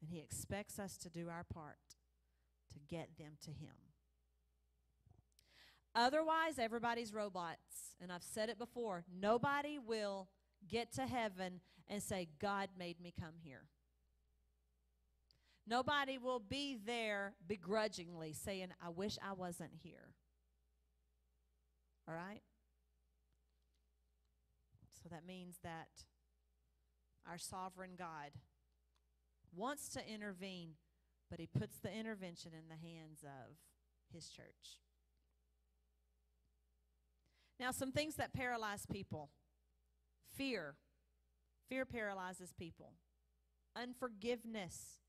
Speaker 4: And he expects us to do our part to get them to him. Otherwise, everybody's robots. And I've said it before nobody will get to heaven and say, God made me come here. Nobody will be there begrudgingly saying, I wish I wasn't here. All right? So that means that our sovereign God wants to intervene, but he puts the intervention in the hands of his church. Now, some things that paralyze people fear. Fear paralyzes people. Unforgiveness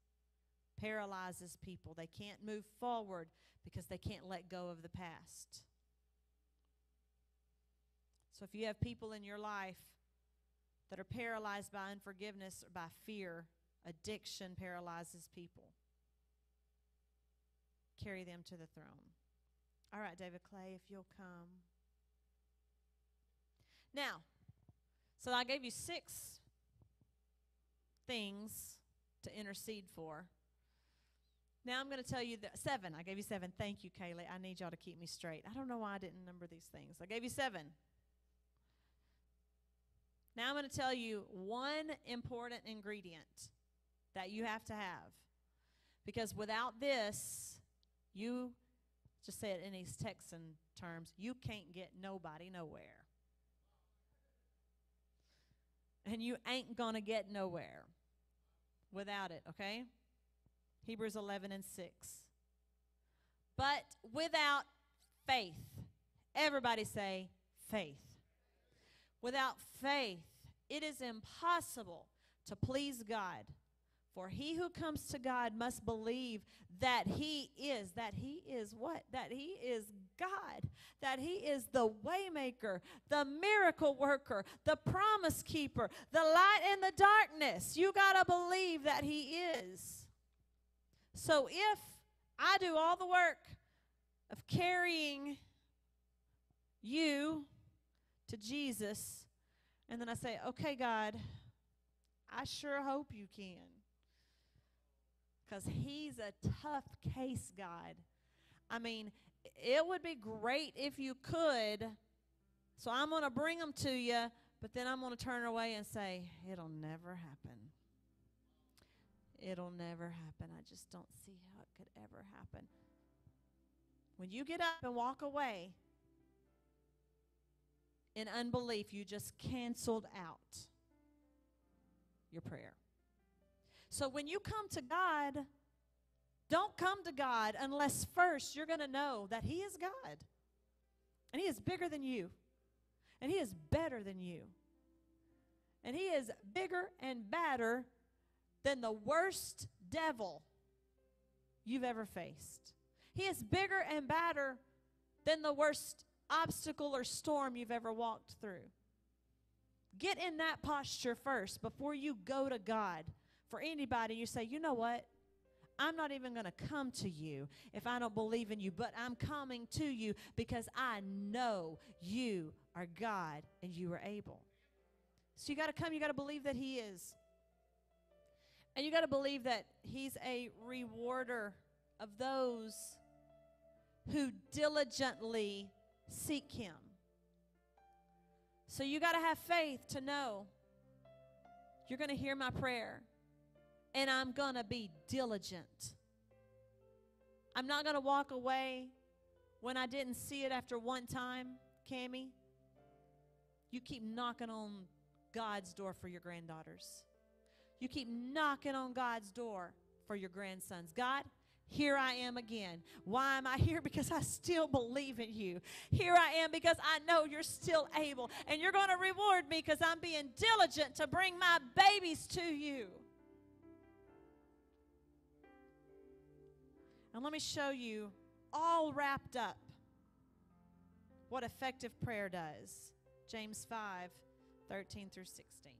Speaker 4: paralyzes people. They can't move forward because they can't let go of the past. So, if you have people in your life that are paralyzed by unforgiveness or by fear, addiction paralyzes people. Carry them to the throne. All right, David Clay, if you'll come. Now, so I gave you six things to intercede for. Now I'm going to tell you that seven. I gave you seven. Thank you, Kaylee. I need y'all to keep me straight. I don't know why I didn't number these things. I gave you seven. Now I'm going to tell you one important ingredient that you have to have. Because without this, you, just say it in these Texan terms, you can't get nobody nowhere. And you ain't going to get nowhere without it, okay? Hebrews 11 and 6. But without faith, everybody say faith. Without faith, it is impossible to please God. For he who comes to God must believe that he is, that he is what? That he is God, that he is the waymaker, the miracle worker, the promise keeper, the light in the darkness. You got to believe that he is. So if I do all the work of carrying you to Jesus, and then I say, okay, God, I sure hope you can. Because He's a tough case, God. I mean, it would be great if you could. So I'm going to bring them to you, but then I'm going to turn away and say, it'll never happen. It'll never happen. I just don't see how it could ever happen. When you get up and walk away in unbelief, you just canceled out your prayer. So when you come to God, don't come to God unless first you're going to know that He is God. And He is bigger than you. And He is better than you. And He is bigger and badder than the worst devil you've ever faced. He is bigger and badder than the worst obstacle or storm you've ever walked through. Get in that posture first before you go to God. For anybody, you say, you know what? I'm not even going to come to you if I don't believe in you, but I'm coming to you because I know you are God and you are able. So you got to come, you got to believe that He is. And you got to believe that He's a rewarder of those who diligently seek Him. So you got to have faith to know you're going to hear my prayer and I'm going to be diligent. I'm not going to walk away when I didn't see it after one time, Cami. You keep knocking on God's door for your granddaughters. You keep knocking on God's door for your grandsons. God, here I am again. Why am I here? *laughs* Because I still believe in you. Here I am because I know you're still able. And you're going to reward me because I'm being diligent to bring my babies to you. And let me show you, all wrapped up, what effective prayer does. James 5 13 through 16.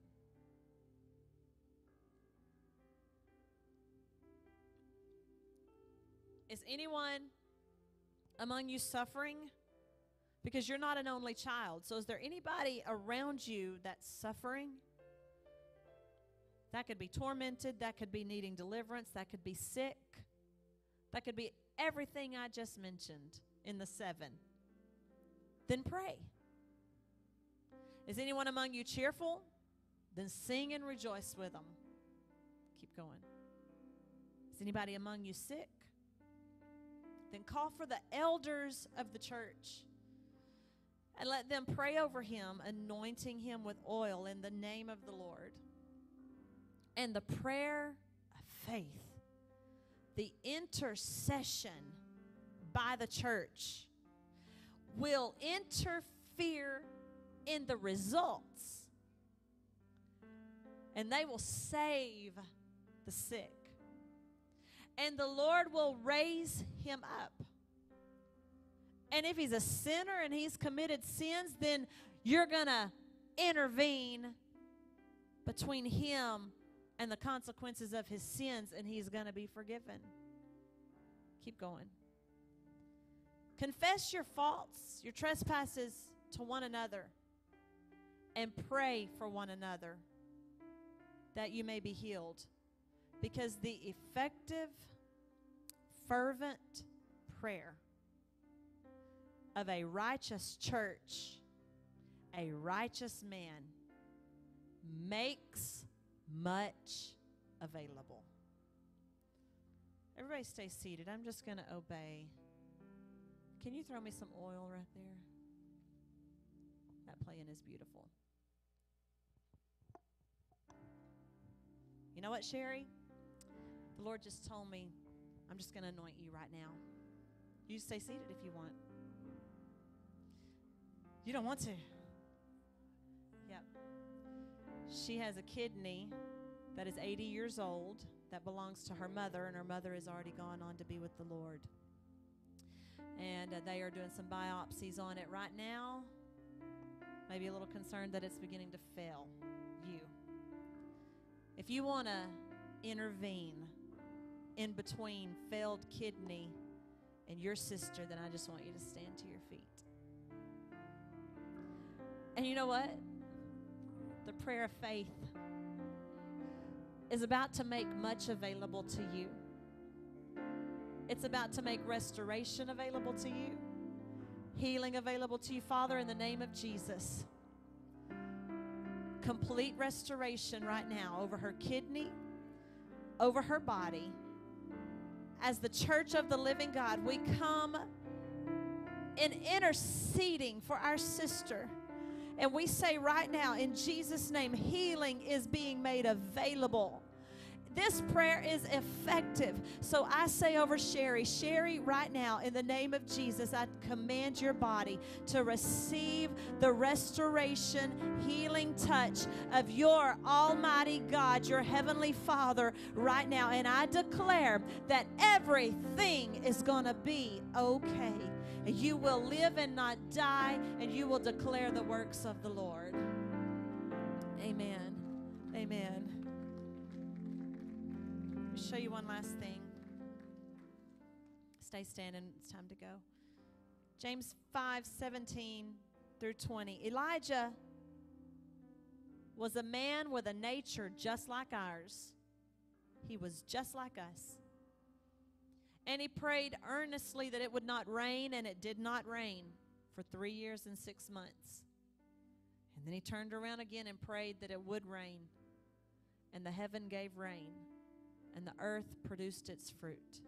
Speaker 4: Is anyone among you suffering? Because you're not an only child. So, is there anybody around you that's suffering? That could be tormented, that could be needing deliverance, that could be sick, that could be everything I just mentioned in the seven. Then pray. Is anyone among you cheerful? Then sing and rejoice with them. Keep going. Is anybody among you sick? Then call for the elders of the church and let them pray over him, anointing him with oil in the name of the Lord. And the prayer of faith, the intercession by the church, will interfere in the results. And they will save the sick. And the Lord will raise him up. And if he's a sinner and he's committed sins, then you're going to intervene between him and the consequences of his sins, and he's going to be forgiven. Keep going. Confess your faults, your trespasses to one another, and pray for one another that you may be healed. Because the effective, fervent prayer of a righteous church, a righteous man, makes much available. Everybody stay seated. I'm just going to obey. Can you throw me some oil right there? That playing is beautiful. You know what, Sherry? The Lord just told me, I'm just going to anoint you right now. You stay seated if you want. You don't want to. Yep. She has a kidney that is 80 years old that belongs to her mother, and her mother has already gone on to be with the Lord. And uh, they are doing some biopsies on it right now. Maybe a little concerned that it's beginning to fail you. If you want to intervene in between failed kidney and your sister, then I just want you to stand to your feet. And you know what? The prayer of faith is about to make much available to you. It's about to make restoration available to you, healing available to you, Father, in the name of Jesus. Complete restoration right now over her kidney, over her body. As the church of the living God, we come in interceding for our sister. And we say right now, in Jesus' name, healing is being made available. This prayer is effective. So I say over Sherry, Sherry, right now, in the name of Jesus, I command your body to receive the restoration, healing touch of your Almighty God, your Heavenly Father, right now. And I declare that everything is going to be okay. And you will live and not die, and you will declare the works of the Lord. Amen. Amen. Show you one last thing. Stay standing. It's time to go. James 5 17 through 20. Elijah was a man with a nature just like ours. He was just like us. And he prayed earnestly that it would not rain, and it did not rain for three years and six months. And then he turned around again and prayed that it would rain. And the heaven gave rain, and the earth produced its fruit.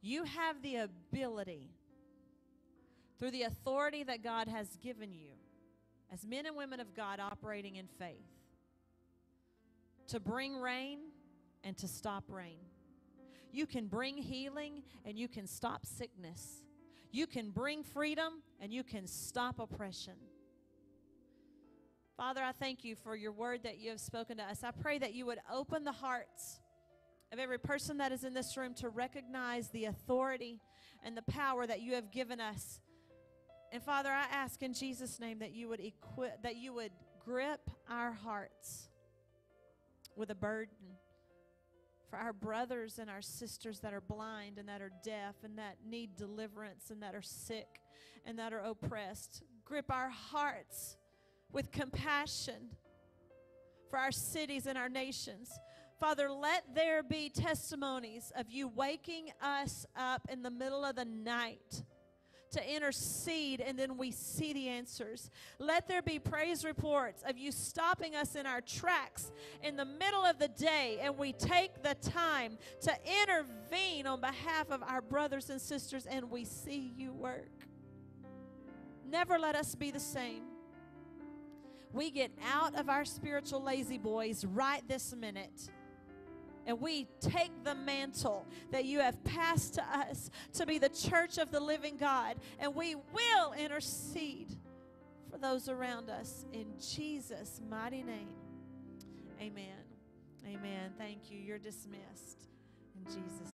Speaker 4: You have the ability, through the authority that God has given you, as men and women of God operating in faith, to bring rain and to stop rain. You can bring healing and you can stop sickness. You can bring freedom and you can stop oppression. Father, I thank you for your word that you have spoken to us. I pray that you would open the hearts of every person that is in this room to recognize the authority and the power that you have given us. And Father, I ask in Jesus' name that you would equip, that you would grip our hearts with a burden for our brothers and our sisters that are blind and that are deaf and that need deliverance and that are sick and that are oppressed. Grip our hearts with compassion for our cities and our nations. Father, let there be testimonies of you waking us up in the middle of the night to intercede and then we see the answers. Let there be praise reports of you stopping us in our tracks in the middle of the day and we take the time to intervene on behalf of our brothers and sisters and we see you work. Never let us be the same. We get out of our spiritual La-Z-Boys right this minute And we take the mantle that you have passed to us to be the church of the living God. And we will intercede for those around us in Jesus' mighty name. Amen. Amen. Thank you. You're dismissed in Jesus'